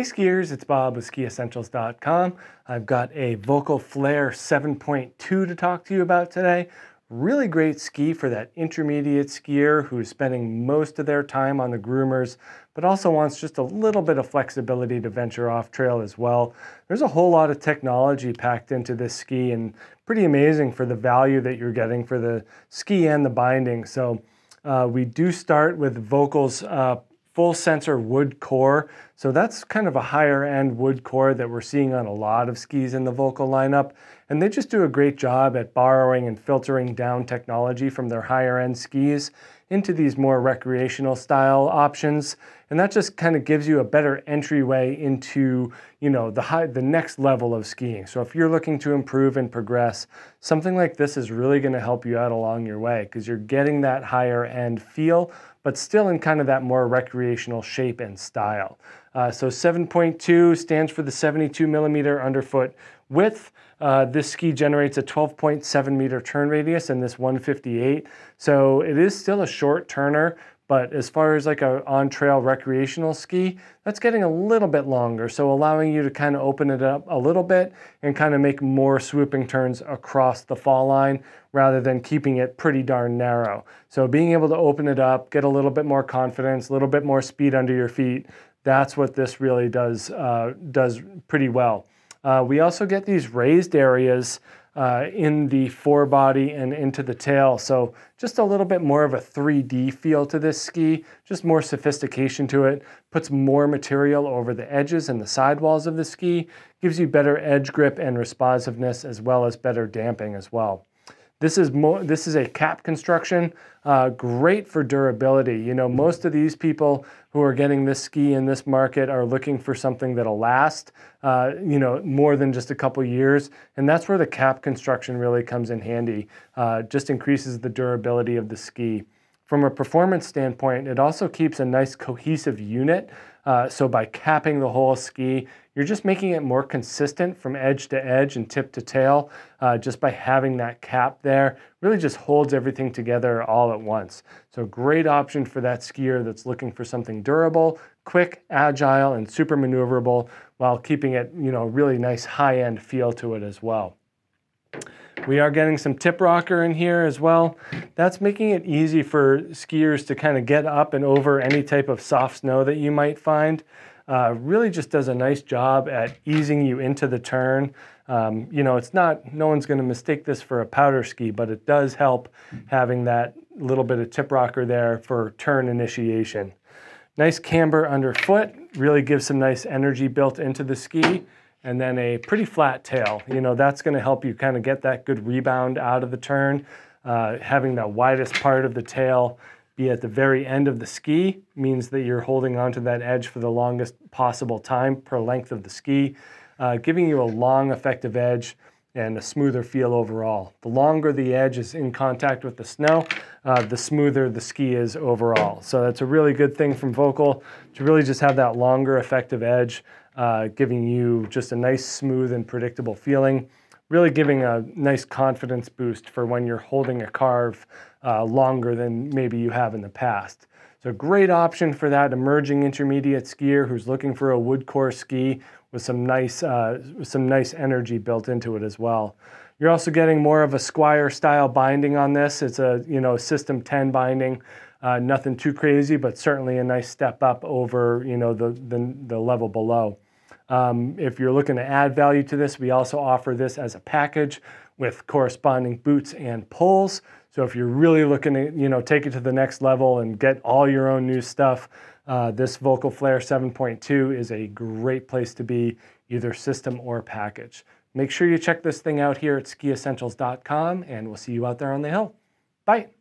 Hey skiers, it's Bob with skiessentials.com. I've got a Völkl Flair 7.2 to talk to you about today. Really great ski for that intermediate skier who's spending most of their time on the groomers, but also wants just a little bit of flexibility to venture off trail as well. There's a whole lot of technology packed into this ski and pretty amazing for the value that you're getting for the ski and the binding. So uh, we do start with Völkl's uh, full sensor wood core. So that's kind of a higher end wood core that we're seeing on a lot of skis in the Völkl lineup. And they just do a great job at borrowing and filtering down technology from their higher end skis into these more recreational style options. And that just kind of gives you a better entryway into, you know, the high, the next level of skiing. So if you're looking to improve and progress, something like this is really going to help you out along your way because you're getting that higher end feel but still in kind of that more recreational shape and style. Uh, so 7.2 stands for the 72 millimeter underfoot width. Uh, this ski generates a 12.7 meter turn radius in this 158. So it is still a short turner, but as far as like a on-trail recreational ski, that's getting a little bit longer. So allowing you to kind of open it up a little bit and kind of make more swooping turns across the fall line rather than keeping it pretty darn narrow. So being able to open it up, get a little bit more confidence, a little bit more speed under your feet, that's what this really does, uh, does pretty well. Uh, we also get these raised areas uh, in the forebody and into the tail. So just a little bit more of a 3D feel to this ski, just more sophistication to it, puts more material over the edges and the sidewalls of the ski, gives you better edge grip and responsiveness as well as better damping as well. This is, more, this is a cap construction, uh, great for durability. You know, most of these people who are getting this ski in this market are looking for something that'll last, uh, you know, more than just a couple years. And that's where the cap construction really comes in handy. Uh, just increases the durability of the ski. From a performance standpoint, it also keeps a nice cohesive unit. Uh, so by capping the whole ski, you're just making it more consistent from edge to edge and tip to tail uh, just by having that cap there. Really just holds everything together all at once. So great option for that skier that's looking for something durable, quick, agile, and super maneuverable while keeping it, you know, really nice high-end feel to it as well. We are getting some tip rocker in here as well. That's making it easy for skiers to kind of get up and over any type of soft snow that you might find. Uh, really just does a nice job at easing you into the turn. Um, you know, it's not, no one's going to mistake this for a powder ski, but it does help having that little bit of tip rocker there for turn initiation. Nice camber underfoot, really gives some nice energy built into the ski and then a pretty flat tail. You know, that's gonna help you kind of get that good rebound out of the turn. Uh, having that widest part of the tail be at the very end of the ski means that you're holding onto that edge for the longest possible time per length of the ski, uh, giving you a long effective edge and a smoother feel overall. The longer the edge is in contact with the snow, uh, the smoother the ski is overall. So that's a really good thing from Völkl to really just have that longer effective edge uh, giving you just a nice, smooth, and predictable feeling. Really giving a nice confidence boost for when you're holding a carve uh, longer than maybe you have in the past. So great option for that emerging intermediate skier who's looking for a wood core ski with some nice, uh, some nice energy built into it as well. You're also getting more of a Squire style binding on this. It's a you know system 10 binding. Uh, nothing too crazy, but certainly a nice step up over you know the, the, the level below. Um, if you're looking to add value to this, we also offer this as a package with corresponding boots and poles. So if you're really looking to you know take it to the next level and get all your own new stuff, uh, this Völkl Flair 7.2 is a great place to be, either system or package. Make sure you check this thing out here at skiessentials.com, and we'll see you out there on the hill. Bye.